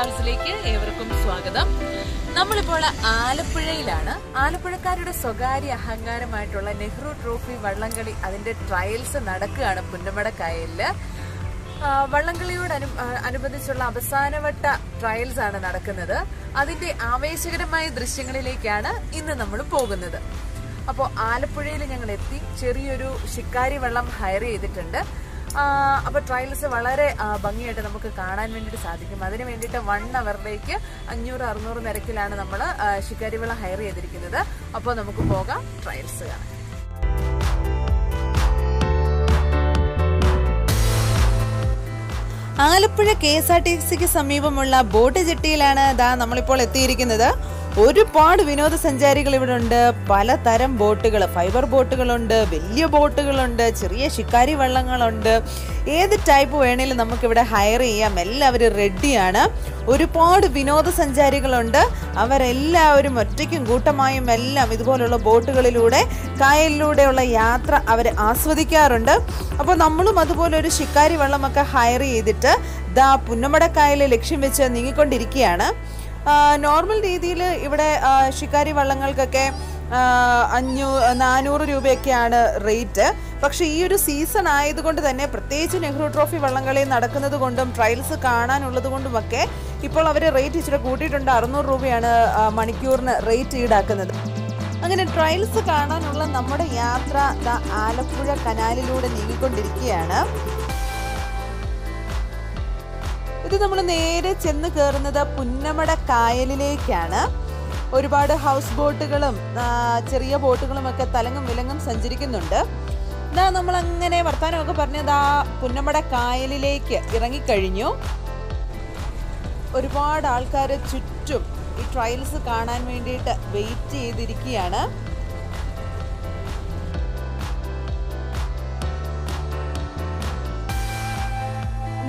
ട്രാവൽസിലേക്ക് ഏവർക്കും സ്വാഗതം. നമ്മളിപ്പോൾ ആലപ്പുഴയിലാണ്. ആലപ്പുഴക്കാരുടെ സ്വകാര്യ അഹങ്കാരമായിട്ടുള്ള നെഹ്റു ട്രോഫി വള്ളംകളി അതിന്റെ ട്രയൽസ് നടക്കുകയാണ് പുന്നമടക്കായലിൽ. വള്ളംകളിയോട് അനു അനുബന്ധിച്ചുള്ള അവസാനവട്ട ട്രയൽസ് ആണ് നടക്കുന്നത്. അതിന്റെ ആവേശകരമായ ദൃശ്യങ്ങളിലേക്കാണ് ഇന്ന് നമ്മൾ പോകുന്നത്. അപ്പോൾ ആലപ്പുഴയിൽ ഞങ്ങൾ എത്തി. ചെറിയൊരു ശിക്കാരി വള്ളം ഹയർ ചെയ്തിട്ടുണ്ട്. ആ, അപ്പൊ ട്രയൽസ് വളരെ ഭംഗിയായിട്ട് നമുക്ക് കാണാൻ വേണ്ടിയിട്ട് സാധിക്കും. അതിന് വേണ്ടിയിട്ട് വൺ അവറിലേക്ക് അഞ്ഞൂറ് അറുന്നൂറ് നിരക്കിലാണ് നമ്മൾ ശിക്കാരിവിള ഹയർ ചെയ്തിരിക്കുന്നത്. അപ്പോൾ നമുക്ക് പോകാം ട്രയൽസ് കാണാൻ. Alappuzha K S R T സിക്ക് സമീപമുള്ള ബോട്ട് ജെട്ടിയിലാണ് ദാ നമ്മളിപ്പോൾ എത്തിയിരിക്കുന്നത്. ഒരുപാട് വിനോദസഞ്ചാരികൾ ഇവിടെ ഉണ്ട് പലതരം ബോട്ടുകൾ ഫൈബർ ബോട്ടുകളുണ്ട് വലിയ ബോട്ടുകളുണ്ട് ചെറിയ ശിക്കാരി വള്ളങ്ങളുണ്ട്. ഏത് ടൈപ്പ് വേണേലും നമുക്കിവിടെ ഹയർ ചെയ്യാം. എല്ലാവരും റെഡിയാണ്. ഒരുപാട് വിനോദസഞ്ചാരികളുണ്ട്. അവരെല്ലാവരും ഒറ്റയ്ക്കും കൂട്ടമായും എല്ലാം ഇതുപോലുള്ള ബോട്ടുകളിലൂടെ കായലിലൂടെയുള്ള യാത്ര അവർ ആസ്വദിക്കാറുണ്ട്. അപ്പോൾ നമ്മളും അതുപോലെ ഒരു ശിക്കാരി വള്ളമൊക്കെ ഹയർ ചെയ്തിട്ട് ദാ പുന്നമടക്കായൽ ലക്ഷ്യം വെച്ച് നീങ്ങിക്കൊണ്ടിരിക്കുകയാണ്. നോർമൽ രീതിയിൽ ഇവിടെ ശിക്കാരി വള്ളങ്ങൾക്കൊക്കെ അഞ്ഞൂ നാനൂറ് രൂപയൊക്കെയാണ് റേറ്റ് പക്ഷെ ഈ ഒരു സീസൺ ആയതുകൊണ്ട് തന്നെ പ്രത്യേകിച്ച് നെഹ്റു ട്രോഫി വള്ളംകളി നടക്കുന്നത് കൊണ്ടും ട്രയൽസ് കാണാനുള്ളത് കൊണ്ടുമൊക്കെ ഇപ്പോൾ അവർ റേറ്റ് ഇച്ചിരി കൂട്ടിയിട്ടുണ്ട്. അറുന്നൂറ് രൂപയാണ് മണിക്കൂറിന് റേറ്റ് ഈടാക്കുന്നത്. അങ്ങനെ ട്രയൽസ് കാണാനുള്ള നമ്മുടെ യാത്ര ആലപ്പുഴ കനാലിലൂടെ നീങ്ങിക്കൊണ്ടിരിക്കുകയാണ്. ഇത് നമ്മൾ നേരെ ചെന്ന് കയറുന്നത് പുന്നമട കായലിലേക്കാണ്. ഒരുപാട് ഹൗസ് ബോട്ടുകളും ചെറിയ ബോട്ടുകളും ഒക്കെ തലങ്ങും വിലങ്ങും സഞ്ചരിക്കുന്നുണ്ട്. ഇതാ നമ്മൾ അങ്ങനെ വർത്താനമൊക്കെ പറഞ്ഞത് ആ പുന്നമട കായലിലേക്ക് ഇറങ്ങിക്കഴിഞ്ഞു. ഒരുപാട് ആൾക്കാർ ചുറ്റും ഈ ട്രയൽസ് കാണാൻ വേണ്ടിയിട്ട് വെയിറ്റ് ചെയ്തിരിക്കുകയാണ്.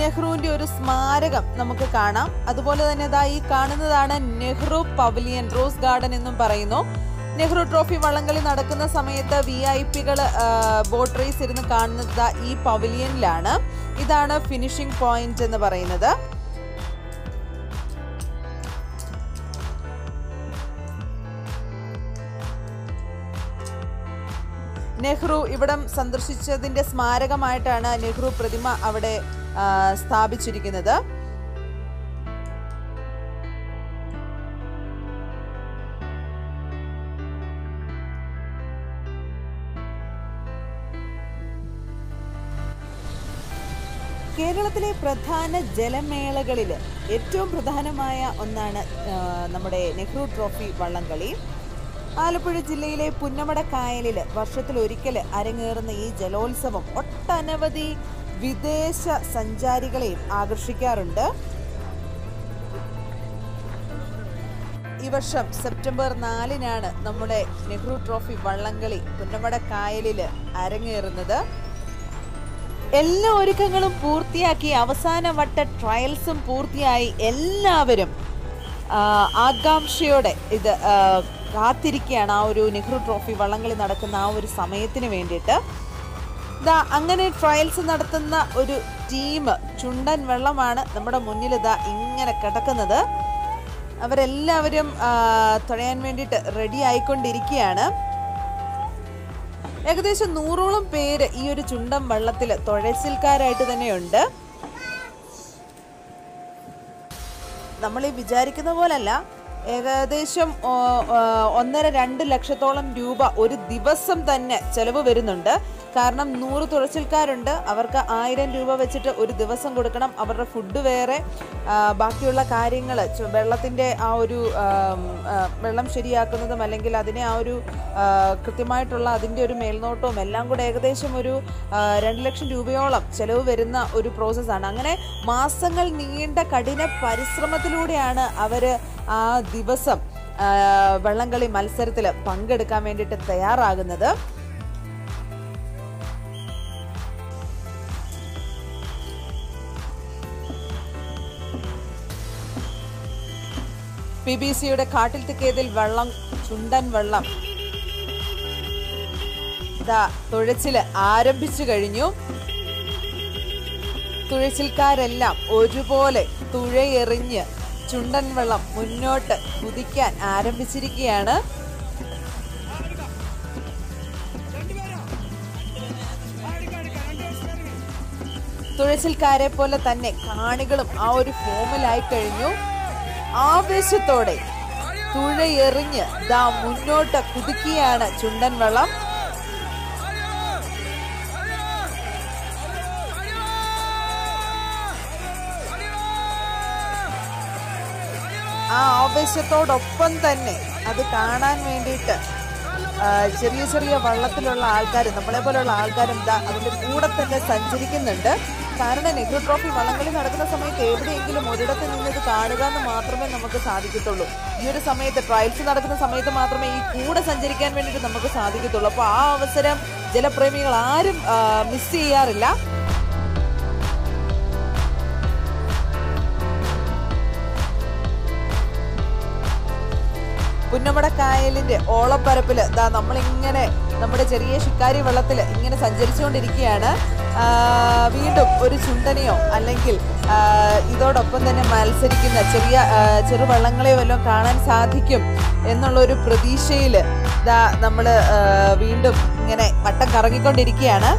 നെഹ്റുവിന്റെ ഒരു സ്മാരകം നമുക്ക് കാണാം. അതുപോലെ തന്നെ ദാ ഈ കാണുന്നതാണ് നെഹ്റു പവലിയൻ റോസ് ഗാർഡൻ എന്നും പറയുന്നു. നെഹ്റു ട്രോഫി വള്ളംകളി നടക്കുന്ന സമയത്ത് വി ഐ പികൾ ബോട്ട് റേസ് ഇരുന്ന് കാണുന്നത് ഈ പവലിയനിലാണ്. ഇതാണ് ഫിനിഷിംഗ് പോയിന്റ് എന്ന് പറയുന്നത്. നെഹ്റു ഇവിടം സന്ദർശിച്ചതിന്റെ സ്മാരകമായിട്ടാണ് നെഹ്റു പ്രതിമ അവിടെ സ്ഥാപിച്ചിരിക്കുന്നത്. കേരളത്തിലെ പ്രധാന ജലമേളകളിൽ ഏറ്റവും പ്രധാനമായ ഒന്നാണ് നമ്മുടെ നെഹ്റു ട്രോഫി വള്ളംകളി. ആലപ്പുഴ ജില്ലയിലെ പുന്നമട കായലിൽ വർഷത്തിൽ ഒരിക്കൽ അരങ്ങേറുന്ന ഈ ജലോത്സവം ഒട്ടനവധി വിദേശ സഞ്ചാരികളെയും ആകർഷിക്കാറുണ്ട്. ഈ വർഷം സെപ്റ്റംബർ നാലിനാണ് നമ്മുടെ നെഹ്റു ട്രോഫി വള്ളംകളി പുന്നമട കായലിൽ അരങ്ങേറുന്നത്. എല്ലാ ഒരുക്കങ്ങളും പൂർത്തിയാക്കി അവസാന വട്ട ട്രയൽസും പൂർത്തിയായി എല്ലാവരും ആകാംക്ഷയോടെ ഇത് കാത്തിരിക്കുകയാണ്. ആ ഒരു നെഹ്റു ട്രോഫി വള്ളംകളി നടക്കുന്ന ആ ഒരു സമയത്തിന് വേണ്ടിയിട്ട്. ഇതാ അങ്ങനെ ട്രയൽസ് നടത്തുന്ന ഒരു ടീം ചുണ്ടൻ വെള്ളമാണ് നമ്മുടെ മുന്നിൽ ഇതാ ഇങ്ങനെ കിടക്കുന്നത്. അവരെല്ലാവരും തുഴയാൻ വേണ്ടിയിട്ട് റെഡി ആയിക്കൊണ്ടിരിക്കുകയാണ്. ഏകദേശം നൂറോളം പേര് ഈ ഒരു ചുണ്ടൻ വള്ളത്തിൽ തുഴച്ചിൽക്കാരായിട്ട് തന്നെയുണ്ട്. നമ്മൾ ഈ വിചാരിക്കുന്ന പോലല്ല ഏകദേശം ഒന്നര രണ്ട് ലക്ഷത്തോളം രൂപ ഒരു ദിവസം തന്നെ ചെലവ് വരുന്നുണ്ട്. കാരണം നൂറ് തുഴച്ചിൽക്കാരുണ്ട്. അവർക്ക് ആയിരം രൂപ വെച്ചിട്ട് ഒരു ദിവസം കൊടുക്കണം. അവരുടെ ഫുഡ് വേറെ. ബാക്കിയുള്ള കാര്യങ്ങൾ വെള്ളത്തിന്റെ ആ ഒരു വെള്ളം ശരിയാക്കുന്നതും അല്ലെങ്കിൽ അതിനെ ആ ഒരു കൃത്യമായിട്ടുള്ള അതിന്റെ ഒരു മേൽനോട്ടവും എല്ലാം കൂടെ ഏകദേശം ഒരു രണ്ട് ലക്ഷം രൂപയോളം ചിലവ് വരുന്ന ഒരു പ്രോസസ്സാണ്. അങ്ങനെ മാസങ്ങൾ നീണ്ട കഠിന പരിശ്രമത്തിലൂടെയാണ് അവർ ആ ദിവസം വള്ളംകളി മത്സരത്തിൽ പങ്കെടുക്കാൻ വേണ്ടിയിട്ട് തയ്യാറാകുന്നത്. പി ബി സിയുടെ കാട്ടിൽ തിക്കിയതിൽ വെള്ളം ചുണ്ടൻ വെള്ളം. തുഴച്ചിൽ ആരംഭിച്ചു കഴിഞ്ഞു. തുഴച്ചിൽക്കാരെല്ലാം ഒരുപോലെ തുഴയെറിഞ്ഞ് ചുണ്ടൻ വെള്ളം മുന്നോട്ട് കുതിക്കാൻ ആരംഭിച്ചിരിക്കുകയാണ്. തുഴച്ചിൽക്കാരെ പോലെ തന്നെ കാണികളും ആ ഒരു ഫോമിലായി കഴിഞ്ഞു. ആവേശത്തോടെ തുഴയെറിഞ്ഞ് ദാ മുന്നോട്ട് കുതിക്കുകയാണ് ചുണ്ടൻ വെള്ളം. ആ ആവേശത്തോടൊപ്പം തന്നെ അത് കാണാൻ വേണ്ടിയിട്ട് ചെറിയ ചെറിയ വള്ളത്തിലുള്ള ആൾക്കാർ നമ്മളെ പോലെയുള്ള ആൾക്കാരും അതിന്റെ കൂടെ തന്നെ സഞ്ചരിക്കുന്നുണ്ട്. കാരണം നെഹ്റു ട്രോഫി വള്ളംകളി നടക്കുന്ന സമയത്ത് എവിടെയെങ്കിലും ഒരിടത്ത് നിന്ന് ഇത് കാണുക എന്ന് മാത്രമേ നമുക്ക് സാധിക്കത്തുള്ളൂ. ഈ ഒരു സമയത്ത് ട്രയൽസ് നടക്കുന്ന സമയത്ത് മാത്രമേ ഈ കൂടെ സഞ്ചരിക്കാൻ വേണ്ടിയിട്ട് നമുക്ക് സാധിക്കത്തുള്ളൂ. അപ്പോൾ ആ അവസരം ജലപ്രേമികൾ ആരും മിസ് ചെയ്യാറില്ല. പുന്നമട കായലിന്റെ ഓളപ്പരപ്പിൽ ഇതാ നമ്മളിങ്ങനെ നമ്മുടെ ചെറിയ ശിക്കാരി വെള്ളത്തിൽ ഇങ്ങനെ സഞ്ചരിച്ചുകൊണ്ടിരിക്കുകയാണ്. വീണ്ടും ഒരു ചുണ്ടനെയോ അല്ലെങ്കിൽ ഇതോടൊപ്പം തന്നെ മത്സരിക്കുന്ന ചെറിയ ചെറുവള്ളങ്ങളെയോ വല്ലതും കാണാൻ സാധിക്കും എന്നുള്ള ഒരു പ്രതീക്ഷയിൽ ഇതാ നമ്മൾ വീണ്ടും ഇങ്ങനെ വട്ടം കറങ്ങിക്കൊണ്ടിരിക്കുകയാണ്.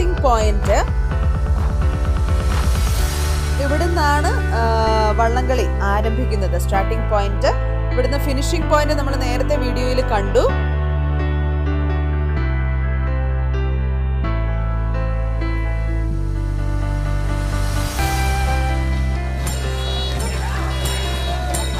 സ്റ്റാർട്ടിംഗ് പോയിന്റ് ഇവിടുന്നാണ് വള്ളംകളി ആരംഭിക്കുന്നത്. സ്റ്റാർട്ടിംഗ് പോയിന്റ് ഇവിടുന്ന് ഫിനിഷിംഗ് പോയിന്റ് നമ്മൾ നേരത്തെ വീഡിയോയിൽ കണ്ടു.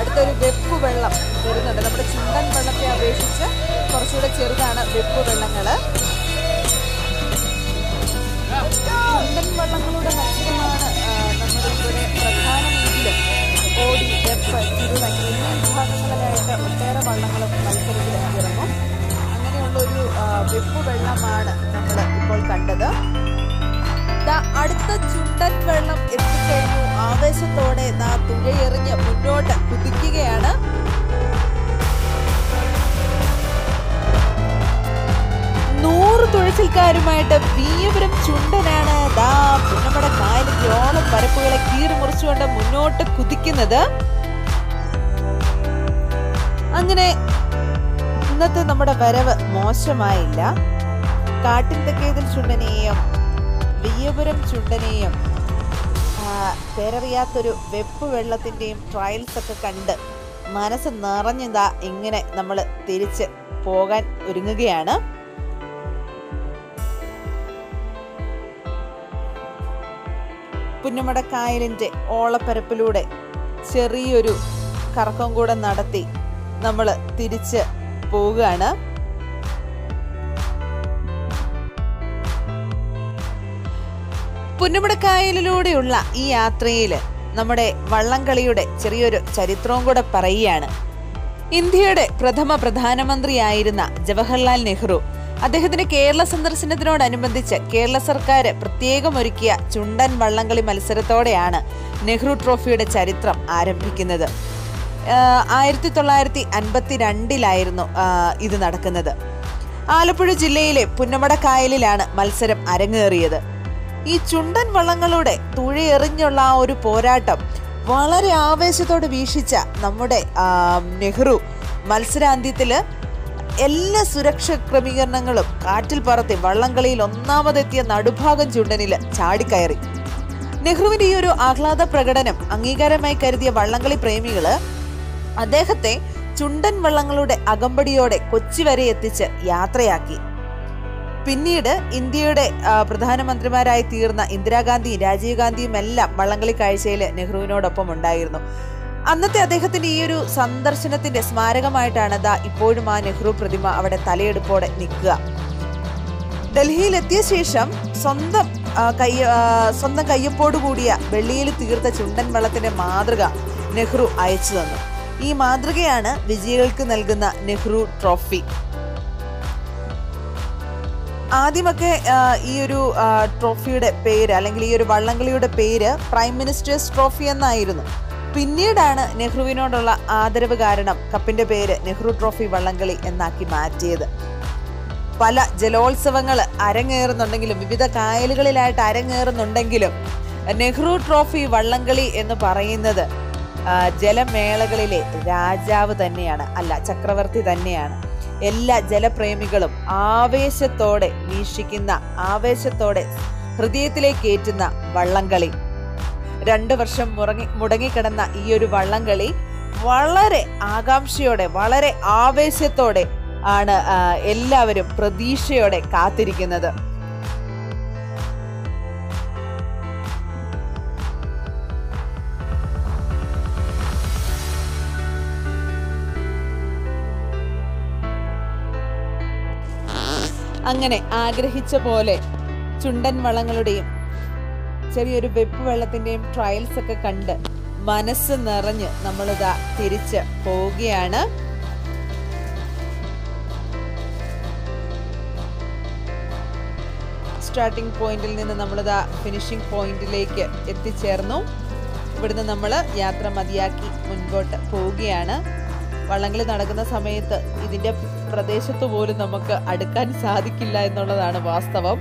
അടുത്തൊരു വെപ്പ് വെള്ളം വരുന്നുണ്ട്. നമ്മുടെ ചുണ്ടൻ വെള്ളത്തെ അപേക്ഷിച്ച് കുറച്ചുകൂടെ ചെറുതാണ് വെപ്പ് വെള്ളങ്ങൾ. ചുണ്ടൻ വള്ളങ്ങളുടെ മത്സരമാണ് നമ്മുടെ ഇവിടെ പ്രധാനമെങ്കിലും ഓടി ഡെപ്പ് വിഭാഗങ്ങളിലായിട്ട് ഒട്ടേറെ വള്ളങ്ങളും മത്സരത്തിൽ ഇറങ്ങും. അങ്ങനെയുള്ളൊരു വെപ്പ് വെള്ളമാണ് നമ്മൾ ഇപ്പോൾ കണ്ടത്. അടുത്ത ചുണ്ടൻ വെള്ളം എത്തിക്കഴിഞ്ഞു. ആവേശത്തോടെ നാ തുഴയെറിഞ്ഞ് മുന്നോട്ട് കുതിക്കുകയാണ്. തുഴച്ചിൽക്കാരുമായിട്ട് വീവരും ചുണ്ടനാണ് പരപ്പുകളെ കീറി മുറിച്ചുകൊണ്ട് മുന്നോട്ട് കുതിക്കുന്നത്. അങ്ങനെ ഇന്നത്തെ നമ്മുടെ വരവ് മോശമായില്ല. കാട്ടിൻ തെക്കേതിൽ ചുണ്ടനെയും വിയ്യപുരം ചുണ്ടനെയും പേരറിയാത്തൊരു വെപ്പ് വെള്ളത്തിന്റെയും ട്രയൽസ് ഒക്കെ കണ്ട് മനസ്സ് നിറഞ്ഞതാ ഇങ്ങനെ നമ്മൾ തിരിച്ച് പോകാൻ ഒരുങ്ങുകയാണ്. പുന്നമടക്കായലിന്റെ ഓളപ്പരപ്പിലൂടെ ചെറിയൊരു കറക്കം കൂടെ നടത്തി നമ്മൾ തിരിച്ച് പോവുകയാണ്. പുന്നമടക്കായലിലൂടെയുള്ള ഈ യാത്രയിൽ നമ്മുടെ വള്ളംകളിയുടെ ചെറിയൊരു ചരിത്രവും കൂടെ പറയുകയാണ്. ഇന്ത്യയുടെ പ്രഥമ പ്രധാനമന്ത്രിയായിരുന്ന ജവഹർലാൽ നെഹ്റു അദ്ദേഹത്തിന്റെ കേരള സന്ദർശനത്തിനോടനുബന്ധിച്ച് കേരള സർക്കാർ പ്രത്യേകം ഒരുക്കിയ ചുണ്ടൻ വള്ളംകളി മത്സരത്തോടെയാണ് നെഹ്റു ട്രോഫിയുടെ ചരിത്രം ആരംഭിക്കുന്നത്. ആയിരത്തി തൊള്ളായിരത്തി അൻപത്തി രണ്ടിലായിരുന്നു ഇത് നടക്കുന്നത്. ആലപ്പുഴ ജില്ലയിലെ പുന്നമട കായലിലാണ് മത്സരം അരങ്ങേറിയത്. ഈ ചുണ്ടൻ വള്ളങ്ങളുടെ തുഴയെറിഞ്ഞുള്ള ആ ഒരു പോരാട്ടം വളരെ ആവേശത്തോടെ വീക്ഷിച്ച നമ്മുടെ നെഹ്റു മത്സരാന്ത്യത്തിൽ എല്ലാ സുരക്ഷാ ക്രമീകരണങ്ങളും കാറ്റിൽ പറത്തി വള്ളംകളിയിൽ ഒന്നാമതെത്തിയ നടുഭാഗം ചുണ്ടനിൽ ചാടിക്കയറി. നെഹ്റുവിന്റെ ഈ ഒരു ആഹ്ലാദ പ്രകടനം അംഗീകാരമായി കരുതിയ വള്ളംകളി പ്രേമികൾ അദ്ദേഹത്തെ ചുണ്ടൻ വള്ളങ്ങളുടെ അകമ്പടിയോടെ കൊച്ചി വരെ എത്തിച്ച് യാത്രയാക്കി. പിന്നീട് ഇന്ത്യയുടെ പ്രധാനമന്ത്രിമാരായി തീർന്ന ഇന്ദിരാഗാന്ധിയും രാജീവ് ഗാന്ധിയും എല്ലാം വള്ളംകളി കാഴ്ചയിൽ നെഹ്റുവിനോടൊപ്പം ഉണ്ടായിരുന്നു. അന്നത്തെ അദ്ദേഹത്തിന്റെ ഈ ഒരു സന്ദർശനത്തിന്റെ സ്മാരകമായിട്ടാണ് ദാ ഇപ്പോഴും ആ നെഹ്റു പ്രതിമ അവിടെ തലയെടുപ്പോടെ നിൽക്കുക. ഡൽഹിയിലെത്തിയ ശേഷം സ്വന്തം കൈ സ്വന്തം കയ്യൊപ്പോട് കൂടിയ വെള്ളിയിൽ തീർത്ത ചുണ്ടൻ വള്ളത്തിന്റെ മാതൃക നെഹ്റു അയച്ചു തന്നു. ഈ മാതൃകയാണ് വിജയികൾക്ക് നൽകുന്ന നെഹ്റു ട്രോഫി. ആദ്യമൊക്കെ ഈ ഒരു ട്രോഫിയുടെ പേര് അല്ലെങ്കിൽ ഈ ഒരു വള്ളംകളിയുടെ പേര് പ്രൈം മിനിസ്റ്റേഴ്സ് ട്രോഫി എന്നായിരുന്നു. പിന്നീടാണ് നെഹ്റുവിനോടുള്ള ആദരവ് കാരണം കപ്പിന്റെ പേര് നെഹ്റു ട്രോഫി വള്ളംകളി എന്നാക്കി മാറ്റിയത്. പല ജലോത്സവങ്ങൾ അരങ്ങേറുന്നുണ്ടെങ്കിലും വിവിധ കായലുകളിലായിട്ട് അരങ്ങേറുന്നുണ്ടെങ്കിലും നെഹ്റു ട്രോഫി വള്ളംകളി എന്ന് പറയുന്നത് ജലമേളകളിലെ രാജാവ് തന്നെയാണ്. അല്ല ചക്രവർത്തി തന്നെയാണ്. എല്ലാ ജലപ്രേമികളും ആവേശത്തോടെ വീക്ഷിക്കുന്ന ആവേശത്തോടെ ഹൃദയത്തിലേക്ക് ഏറ്റുന്ന വള്ളംകളി. രണ്ട് വർഷം മുറങ്ങി മുടങ്ങിക്കിടന്ന ഈ ഒരു വള്ളംകളി വളരെ ആകാംക്ഷയോടെ വളരെ ആവേശത്തോടെ ആണ് എല്ലാവരും പ്രതീക്ഷയോടെ കാത്തിരിക്കുന്നത്. അങ്ങനെ ആഗ്രഹിച്ച പോലെ ചുണ്ടൻ വള്ളങ്ങളുടെയും ചെറിയൊരു വെപ്പ് വെള്ളത്തിന്റെയും ട്രയൽസ് ഒക്കെ കണ്ട് മനസ്സ് നിറഞ്ഞ് നമ്മളിതാ തിരിച്ച് പോവുകയാണ്. സ്റ്റാർട്ടിംഗ് പോയിന്റിൽ നിന്ന് നമ്മളിതാ ഫിനിഷിംഗ് പോയിന്റിലേക്ക് എത്തിച്ചേർന്നു. ഇവിടുന്ന് നമ്മൾ യാത്ര മതിയാക്കി മുൻപോട്ട് പോവുകയാണ്. വള്ളംകളി നടക്കുന്ന സമയത്ത് ഇതിന്റെ പ്രദേശത്ത് പോലും നമുക്ക് അടുക്കാൻ സാധിക്കില്ല എന്നുള്ളതാണ് വാസ്തവം.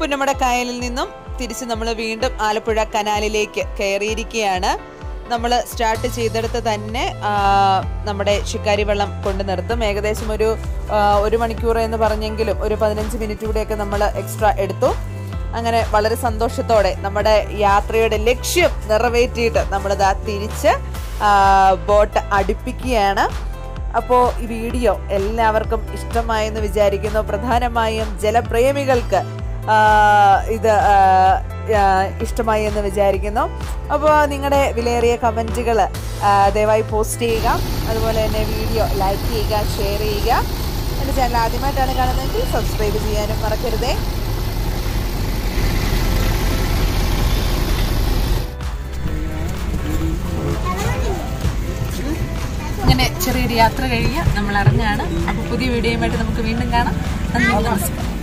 പുന്നമട കായലിൽ നിന്നും തിരിച്ച് നമ്മൾ വീണ്ടും ആലപ്പുഴ കനാലിലേക്ക് കയറിയിരിക്കുകയാണ്. നമ്മൾ സ്റ്റാർട്ട് ചെയ്തെടുത്ത് തന്നെ നമ്മുടെ ശിക്കാരി വെള്ളം കൊണ്ട് നിർത്തും. ഏകദേശം ഒരു ഒരു മണിക്കൂർ എന്ന് പറഞ്ഞെങ്കിലും ഒരു പതിനഞ്ച് മിനിറ്റ് കൂടെയൊക്കെ നമ്മൾ എക്സ്ട്രാ എടുത്തു. അങ്ങനെ വളരെ സന്തോഷത്തോടെ നമ്മുടെ യാത്രയുടെ ലക്ഷ്യം നിറവേറ്റിയിട്ട് നമ്മളിതാ തിരിച്ച് ബോട്ട് അടുപ്പിക്കുകയാണ്. അപ്പോൾ ഈ വീഡിയോ എല്ലാവർക്കും ഇഷ്ടമായെന്ന് വിചാരിക്കുന്നു. പ്രധാനമായും ജലപ്രേമികൾക്ക് ഇത് ഇഷ്ടമായി എന്ന് വിചാരിക്കുന്നു. അപ്പോൾ നിങ്ങളുടെ വിലയേറിയ കമന്റുകൾ ദയവായി പോസ്റ്റ് ചെയ്യുക. അതുപോലെ തന്നെ വീഡിയോ ലൈക്ക് ചെയ്യുക ഷെയർ ചെയ്യുക. എന്റെ ചാനൽ ആദ്യമായിട്ടാണ് കാണുന്നതെങ്കിൽ സബ്സ്ക്രൈബ് ചെയ്യാനും മറക്കരുതേ. ചെറിയൊരു യാത്ര കഴിഞ്ഞ് നമ്മൾ അറിഞ്ഞാണ് അപ്പോൾ പുതിയ വീഡിയോയുമായിട്ട് നമുക്ക് വീണ്ടും കാണാം. നന്ദി നമസ്കാരം.